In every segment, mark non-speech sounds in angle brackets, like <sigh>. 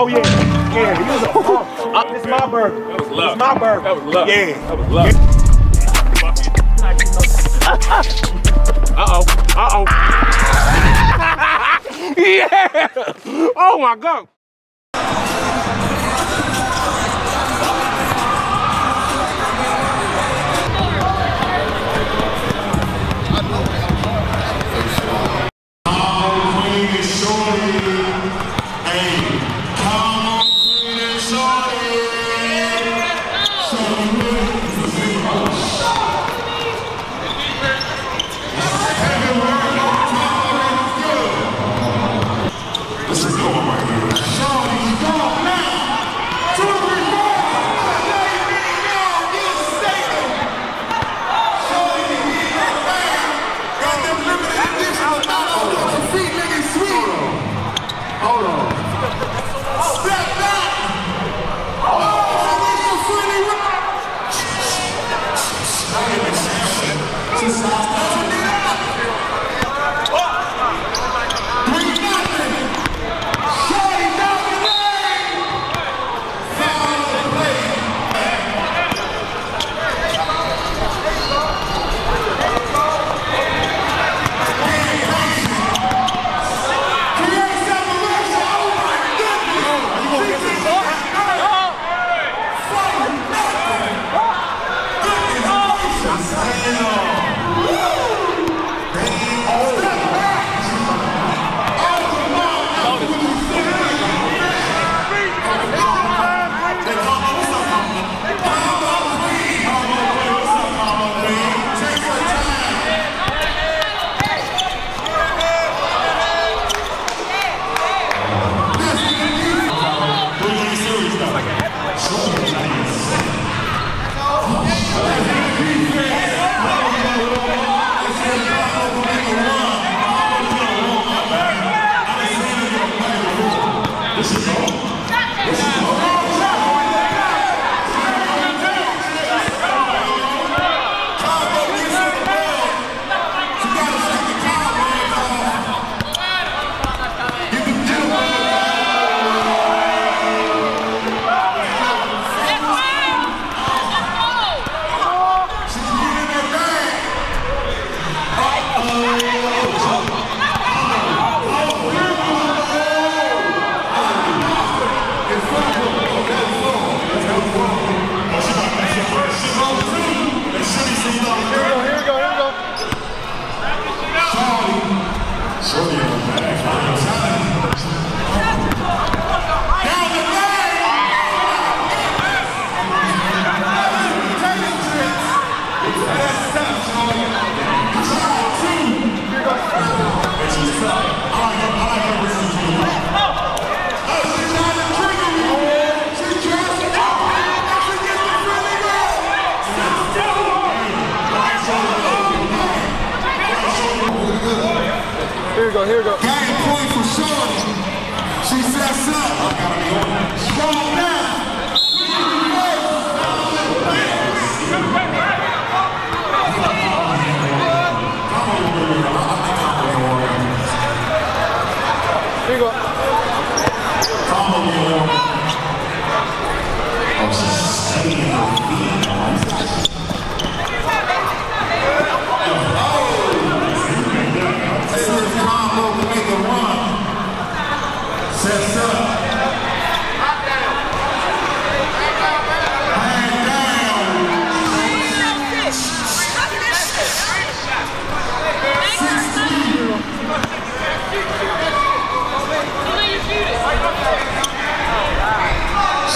Oh yeah, yeah. He was a, <laughs> oh, this my burger. That was luck. This my burger. That was luck. Yeah. That was luck. <laughs> Uh-oh. Uh-oh. <laughs> yeah. Oh my God.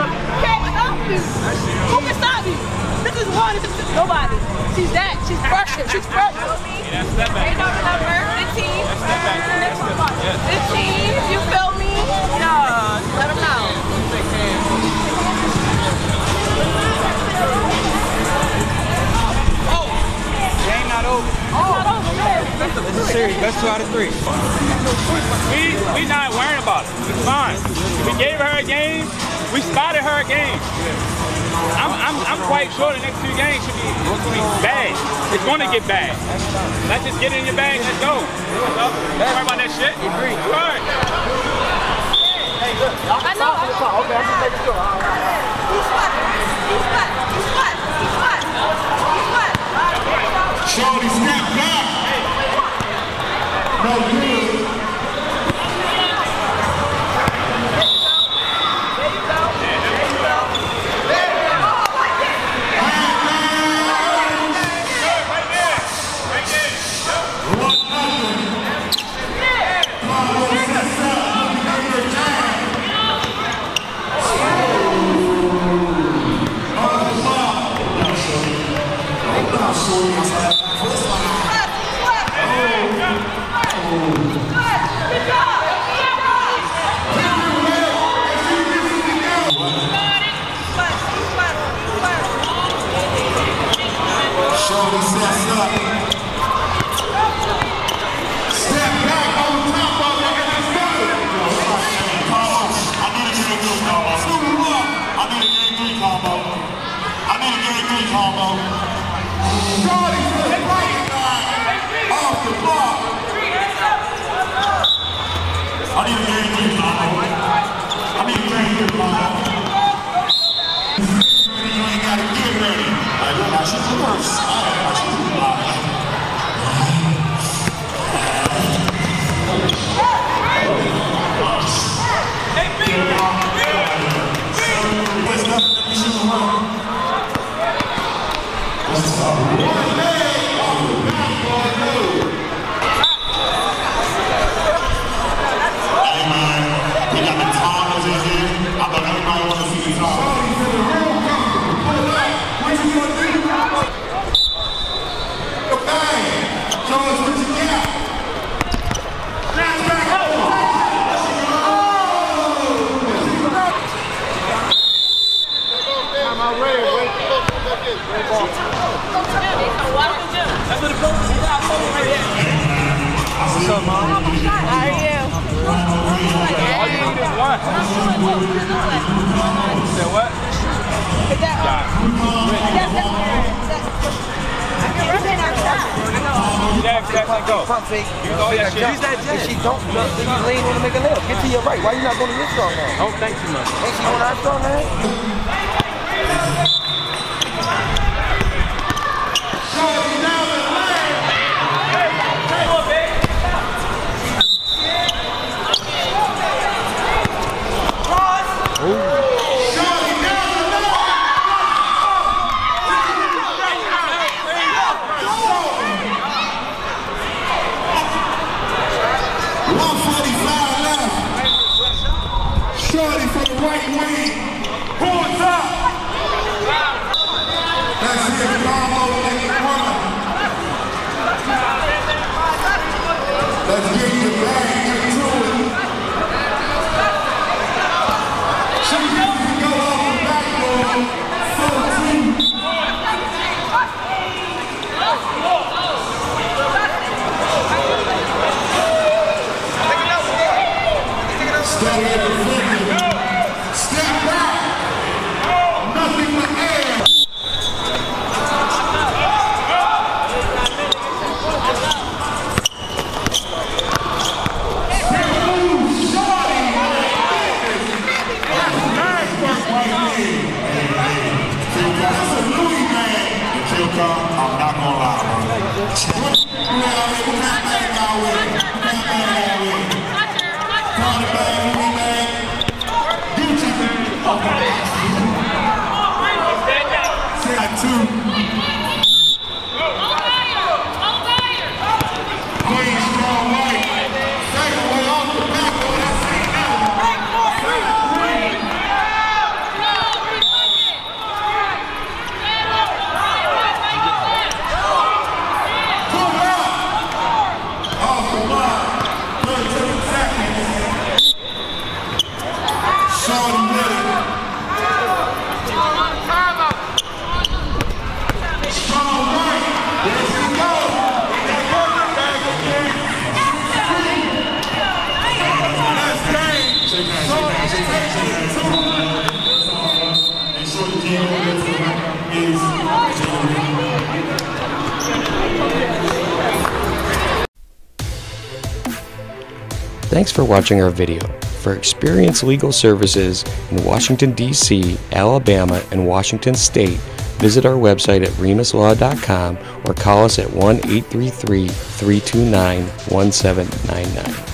stop me. Who can stop me? This is one. This is nobody. She's that. She's first. She's number. 15. Next one. 15. You feel me? No. Let them know. Oh. Game not over. It's not over. This is serious. Best two out of three. We we not worrying about it. It's fine. We gave her a game. We spotted her a game. I'm, I'm, I'm quite sure the next two games should be, it's gonna be bad. It's gonna get bad. Let's just get it in your bag. Let's go. Don't worry about that shit. Agree. Right. I know. I know. Okay, I'm just making sure. All right. He's what? He's what? He's what? He's what? He's what? Shorty, snap back. No good. Yeah, exactly. Go. Pump fake. Use all your shit. Use that jet. If she don't, then lean on to make a left. Get to your right. Why you not going to your strong hand? Don't think too much. Ain't she on our strong hand? Two. Thanks for watching our video. For experienced legal services in Washington, D.C., Alabama, and Washington State, visit our website at remuslaw.com or call us at 1 833 329 1799.